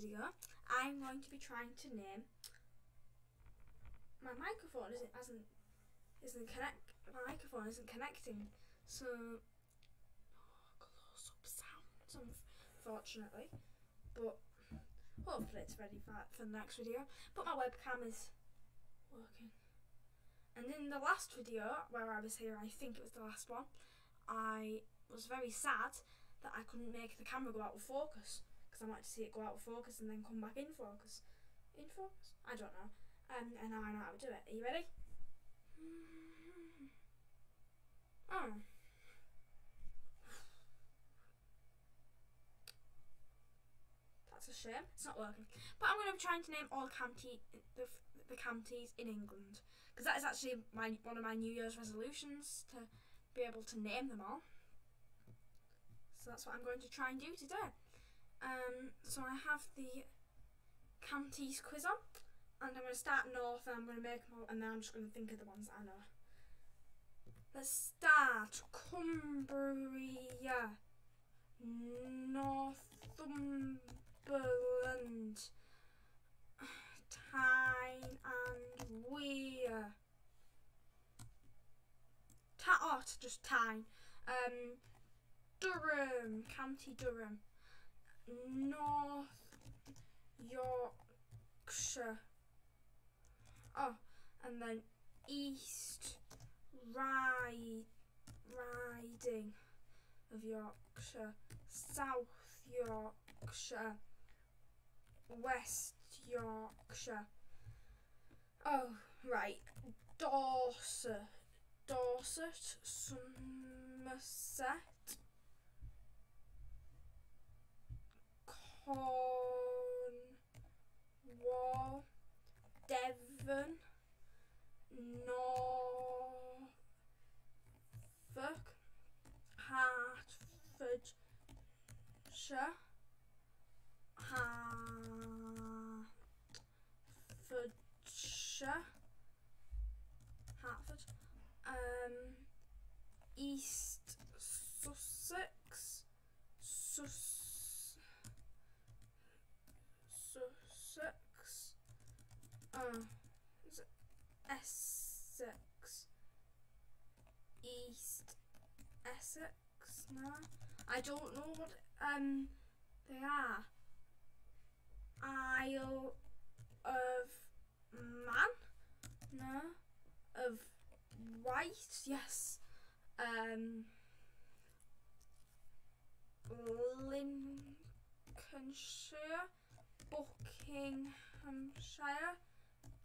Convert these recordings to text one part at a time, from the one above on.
video, I'm going to be trying to name my microphone isn't hasn't isn't connect my microphone isn't connecting, so oh, close up sounds unfortunately, but hopefully it's ready for, for the next video. But my webcam is working. And in the last video where I was here, I think it was the last one, I was very sad that I couldn't make the camera go out of focus because I wanted to see it go out of focus and then come back in focus. In focus? I don't know. Um, and now I know how to do it. Are you ready? Oh. That's a shame. It's not working. But I'm going to be trying to name all county the, the counties in England because that is actually my one of my New Year's resolutions to be able to name them all. So that's what I'm going to try and do today. Um, so I have the counties quiz on, and I'm going to start north, and I'm going to make them all, and then I'm just going to think of the ones that I know. Let's start Cumbria, Northumberland, Tyne and Wear. Ta oh, just Tyne. Um, Durham, County Durham, North Yorkshire. Oh, and then East Ride, Riding of Yorkshire, South Yorkshire, West Yorkshire. Oh, right. Dorset, Dorset, Somerset, Cornwall, Devon, Norfolk, Hertfordshire, Hertfordshire, Hertford, um, East Sussex, Sussex. Sussex. Uh, is it Essex? East Essex? No, I don't know what um they are. Isle of Man? No. Of Wight? Yes. Um. Lincolnshire. Buckinghamshire,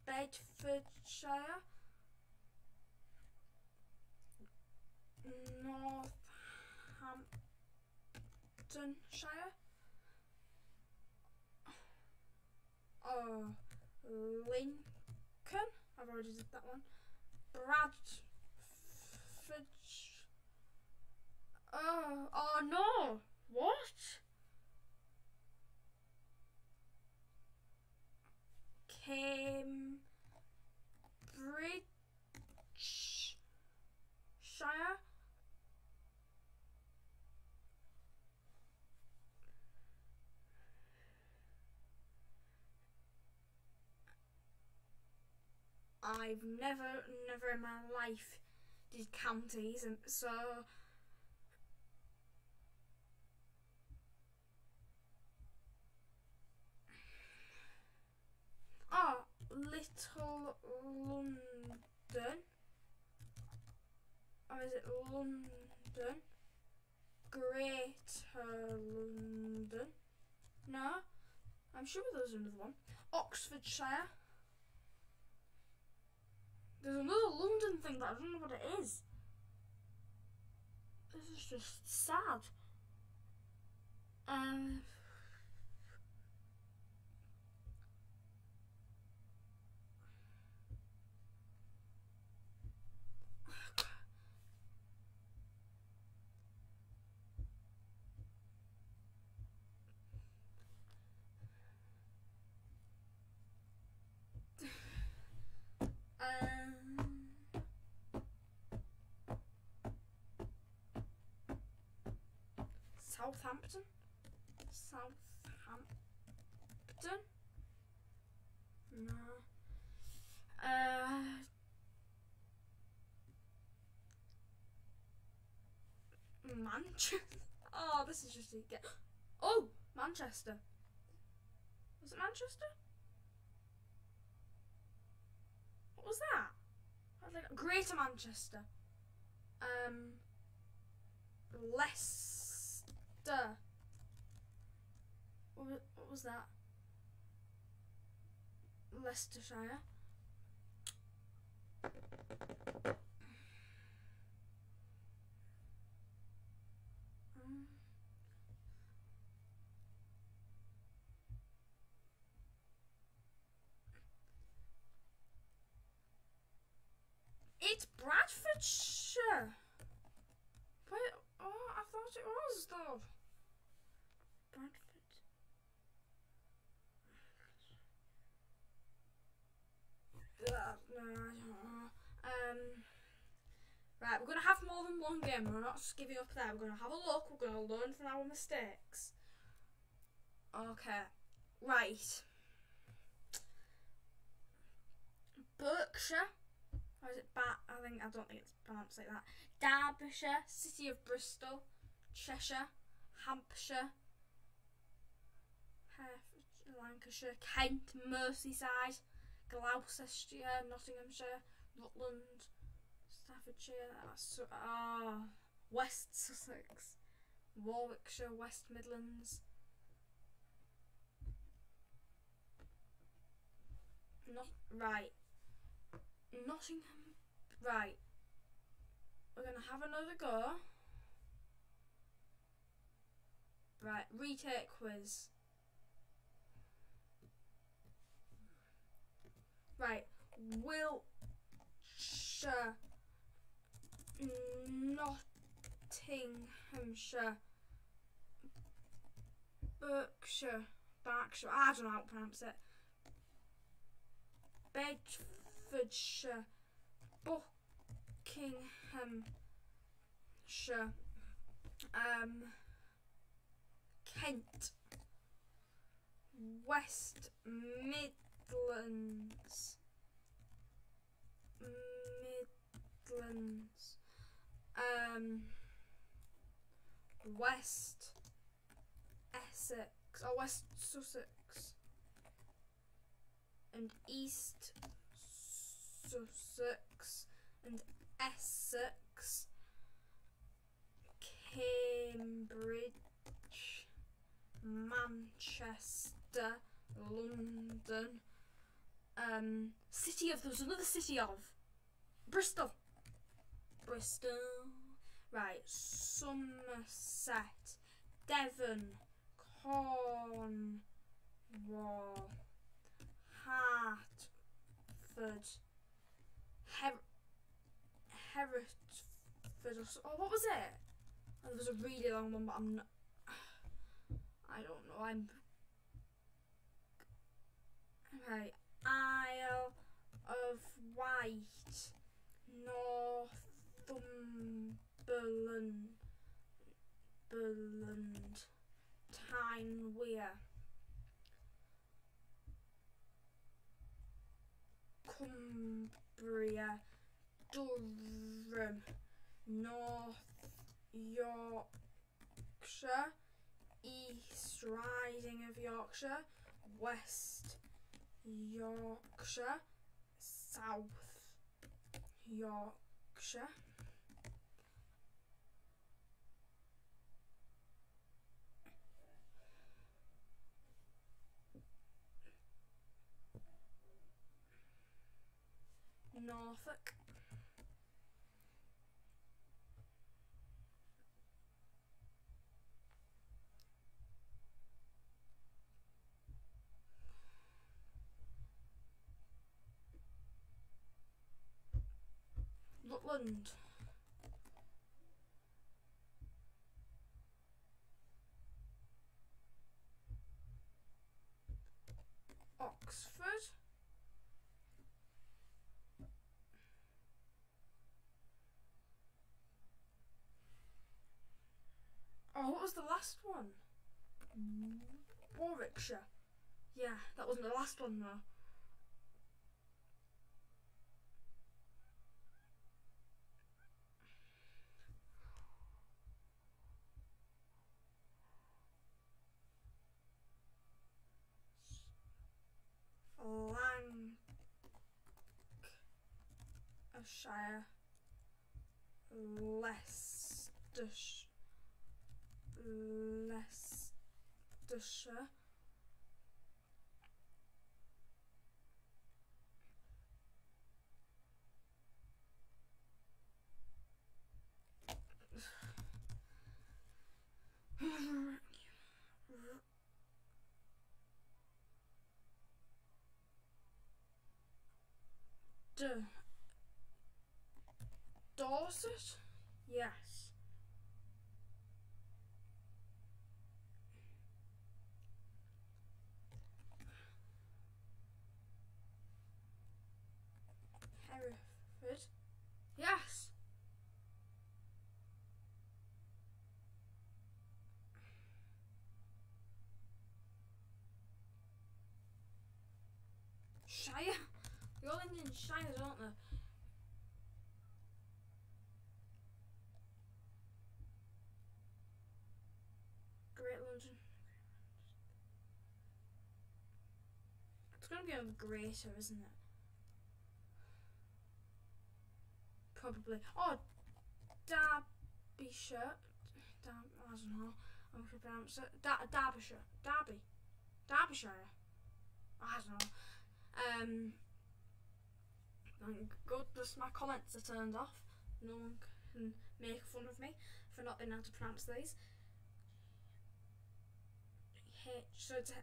Bedfordshire, Northamptonshire, oh, Lincoln, I've already did that one, Bradford, oh, oh no, what? Cambridgeshire. I've never, never in my life did counties, and so Oh, Little London. Or is it London? Greater London. No, I'm sure there's another one. Oxfordshire. There's another London thing, but I don't know what it is. This is just sad. Um. Um, Southampton. Southampton. No. Uh, Manchester. Oh, this is just a get. Oh, Manchester. Was it Manchester? What was that? Greater Manchester. Um, Leicester. What was, that? Leicestershire. Um, It's Bradfordshire. But oh, I thought it was though. Bradford. Uh, no, I don't know. Um. Right, we're gonna have more than one game. We're not just giving up there. We're gonna have a look. We're gonna learn from our mistakes. Okay. Right. Berkshire. Or is it Bat? I think I don't think it's pronounced like that. Derbyshire, City of Bristol, Cheshire, Hampshire, Lancashire, Kent, Merseyside, Gloucestershire, Nottinghamshire, Rutland, Staffordshire, uh, ah, West Sussex, Warwickshire, West Midlands. Not right. Nottingham. Right. We're gonna have another go. Right, retake quiz. Right, Wiltshire, Nottinghamshire, Berkshire, Berkshire. I don't know how to pronounce it. Bedfordshire, Buckinghamshire, um, Kent, West Midlands, Midlands, um, West Essex or West Sussex, and East Sussex and Essex, Cambridge, Manchester, London, um, city of there was another city of Bristol, Bristol, right, Somerset, Devon, Cornwall, Hertford, Her- Hereford, oh, what was it? Oh, there was a really long one, but I'm not. I don't know. I'm. Okay, Isle of Wight, Northumberland, Berland, Tyne-Wear. Cumbria, Durham, North Yorkshire, East Riding of Yorkshire, West Yorkshire, South Yorkshire. Oh, Norfolk. Rutland. Oxford. Oh, what was the last one? Warwickshire. Yeah, that wasn't the last one though. Lancashire, Leicestershire, Leicestershire. Dorset? Yes. Hereford? Yes. Shire? They're shires, aren't they? Great London. It's gonna be a greater, isn't it? Probably. Oh, Derbyshire. Dar I don't know. I'm going to pronounce it. Derbyshire. Derby. Derbyshire. I don't know. Um, good, just my comments are turned off. No one can make fun of me for not being able to pronounce these. H, so it's uh,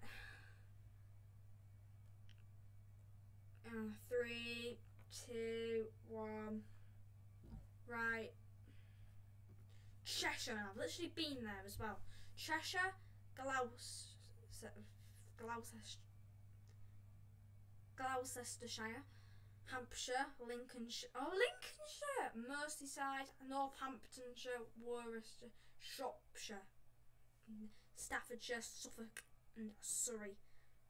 three, two, one. Right. Cheshire. I've literally been there as well. Cheshire, Gloucester, Gloucester, Gloucestershire, Hampshire, Lincolnshire, oh Lincolnshire, Merseyside, Northamptonshire, Worcestershire, Shropshire, Staffordshire, Suffolk, and Surrey.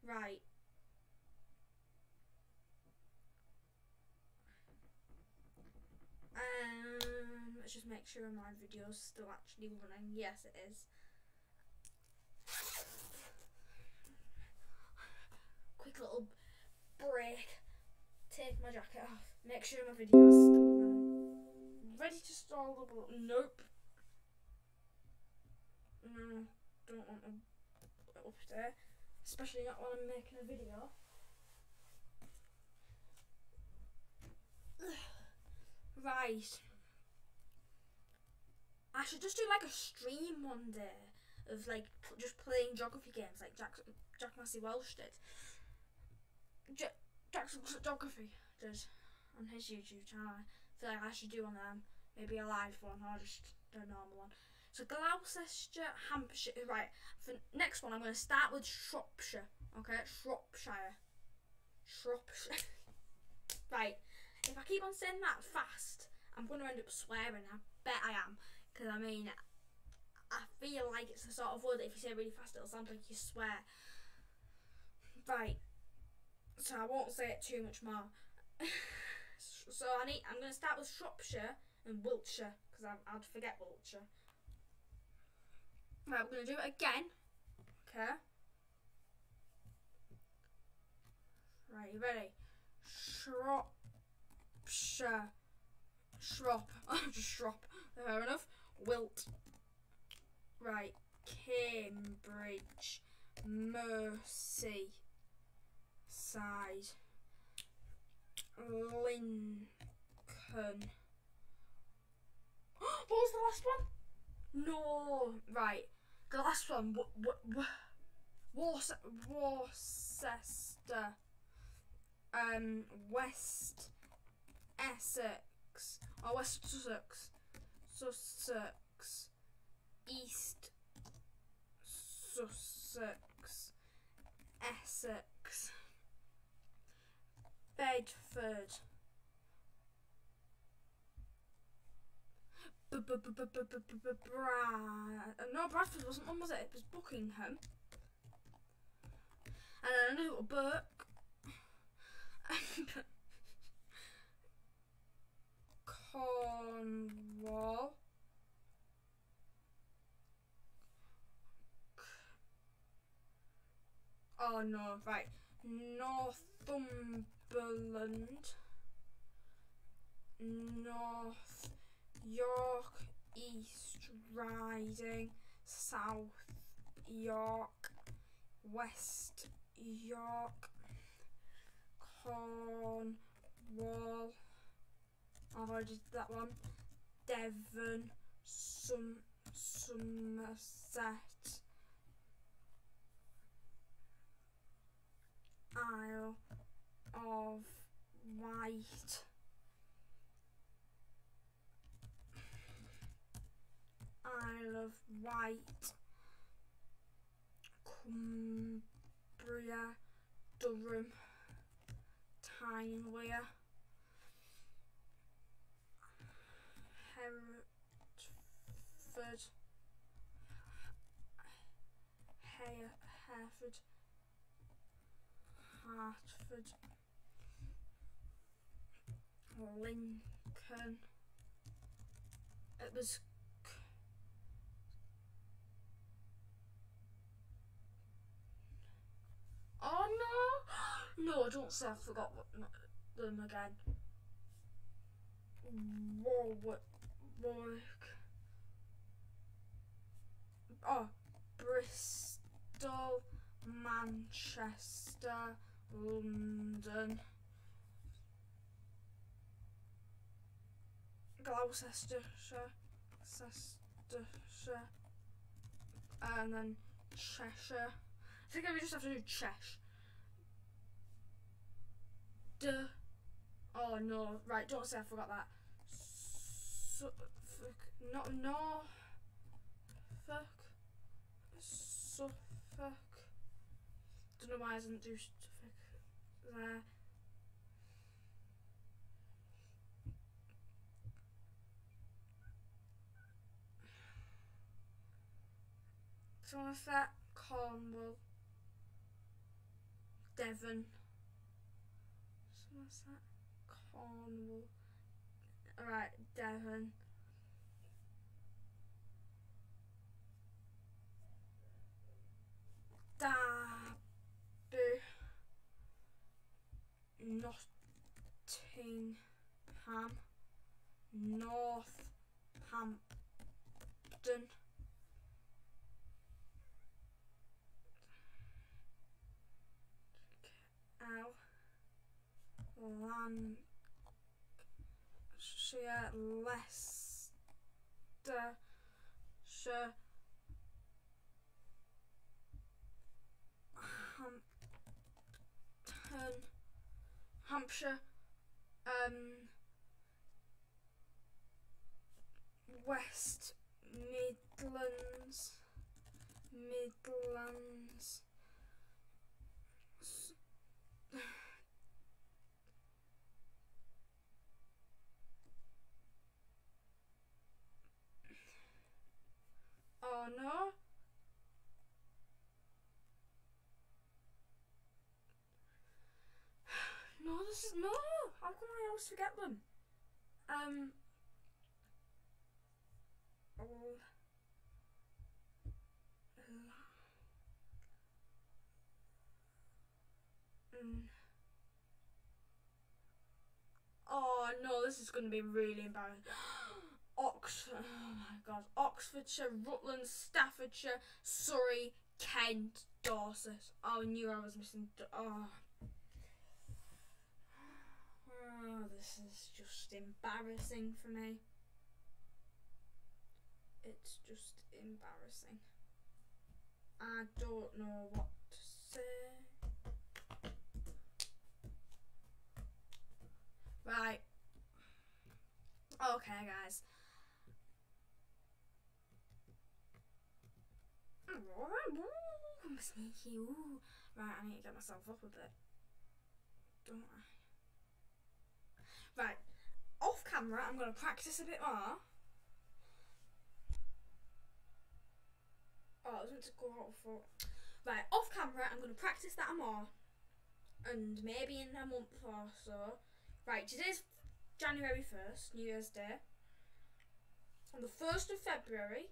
Right. Um, let's just make sure my video's still actually running. Yes, it is. Quick little break. Take my jacket off. Make sure my video's still running. Ready to stall the ball? Nope. No, don't want to up there. Especially not while I'm making a video. Right. I should just do like a stream one day of like just playing geography games like Jack Jack Massey Welsh did. J- Geography did on his YouTube channel. I feel like I should do one of them. Maybe a live one or just a normal one. So Gloucestershire, Hampshire. Right. For next one, I'm going to start with Shropshire. Okay, Shropshire. Shropshire. right. If I keep on saying that fast, I'm going to end up swearing. I bet I am. Because, I mean, I feel like it's the sort of word that if you say really fast, it'll sound like you swear. Right. So I won't say it too much more. so I need. I'm going to start with Shropshire and Wiltshire because I'd forget Wiltshire. Right, we're going to do it again. Okay. Right, you ready? Shropshire. Shrop. Just shrop. Fair enough. Wilt. Right. Cambridge. Mersey. Side. Lincoln. what was the last one? No. Right. The last one. What? Worcester. Um. West. Essex. Or West Sussex. Sussex. East. Sussex. Essex. Bedford. Uh, no, Bradford wasn't one, was it? It was Buckingham. And then another little Burke. Cornwall. Oh no, right. Northumberland. North York East Riding South York West York Cornwall I've already did that one Devon Sum Somerset Isle of Wight Isle of Wight, Cumbria, Durham, Tyneside, Hereford, Hereford, Hertford, Lincoln. It was Oh no! No, I don't say I forgot what, them again. Warwick. Warwick. Oh, Bristol, Manchester, London, Gloucestershire, Gloucestershire, and then Cheshire. I think we just have to do Chesh. Duh. Oh no, right, don't say I forgot that. Suffolk, not no. Fuck. Suffolk. Don't know why I didn't do Suffolk there. Somerset, Cornwall. Devon, Somerset, Cornwall. Alright, Devon. Derby, Nottingham, Northampton. Lancashire, Leicestershire, Hampton, Hampshire, um, West Midlands, Midlands. Oh no. No, this is no. How come I always forget them? Um. Oh. Mm. Oh no, this is going to be really embarrassing. Oxford, oh my god, Oxfordshire, Rutland, Staffordshire, Surrey, Kent, Dorset. Oh, I knew I was missing. Oh. oh, this is just embarrassing for me. It's just embarrassing. I don't know what to say. Right. Okay, guys. I'm sneaky. Ooh. Right, I need to get myself up a bit. Don't I? Right. Off camera, I'm going to practice a bit more. Oh, I was meant to go out for. Right, off camera, I'm going to practice that more. And maybe in a month or so. Right, today's January 1st, New Year's Day. On the 1st of February,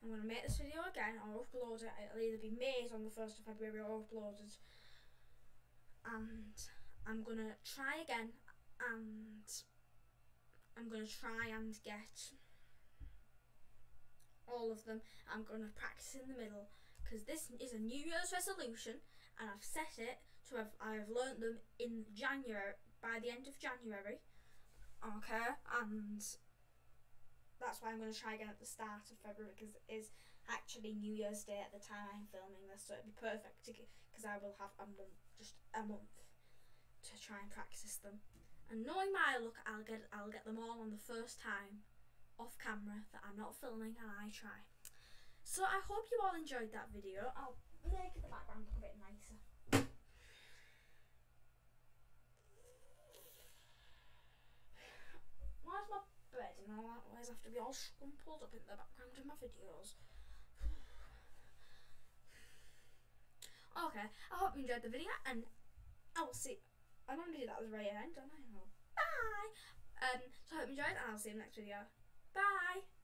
I'm going to make this video again or upload it. It'll either be made on the 1st of February or uploaded. And I'm going to try again and I'm going to try and get all of them. I'm going to practice in the middle because this is a New Year's resolution and I've set it to have I've learnt them in January by the end of January. Okay, and that's why I'm going to try again at the start of February because it is actually New Year's Day at the time I'm filming this, so it'd be perfect because I will have a month, just a month, to try and practice them. And knowing my luck, I'll get I'll get them all on the first time off camera that I'm not filming and I try. So I hope you all enjoyed that video. I'll make the background look a bit nicer. And all that always have to be all scrumpled up in the background of my videos? Okay, I hope you enjoyed the video and I will see. I normally do that at the very end, don't I? Bye! Um, so I hope you enjoyed and I'll see you in the next video. Bye!